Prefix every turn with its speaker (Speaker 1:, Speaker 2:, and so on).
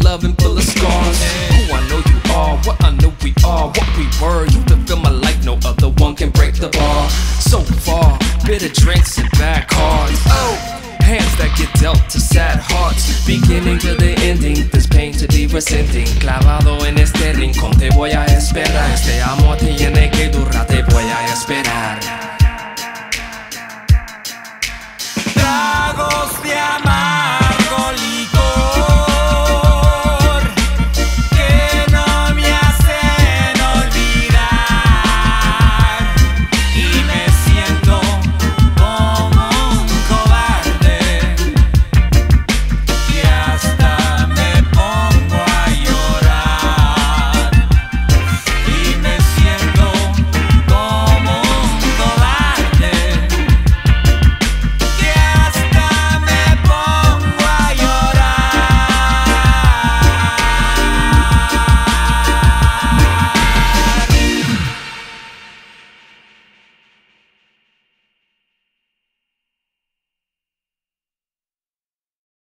Speaker 1: of love and full of scars. Who I know you are, what I know we are, what we were. You fulfill my life, no other one can break the bar. So far, bitter drinks and bad cards. Oh, hands that get dealt to sad hearts. Beginning to the ending, there's pain to be resenting. Clavado en este rincón, te voy a